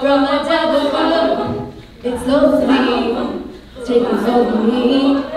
from my devil's cup. It's lonely, taking over me.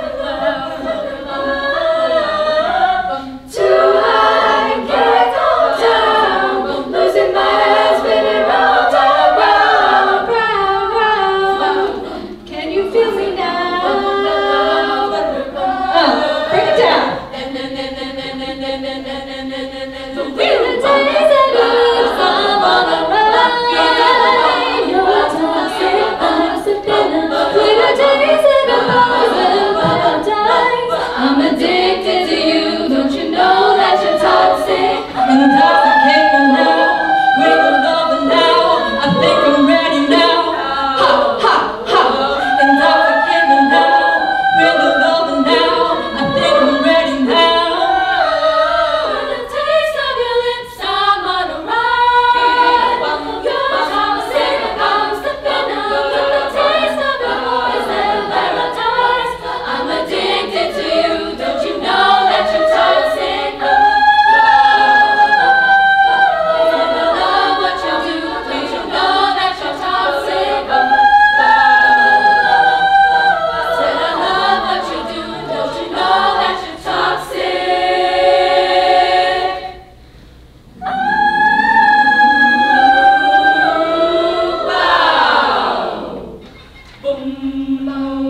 Om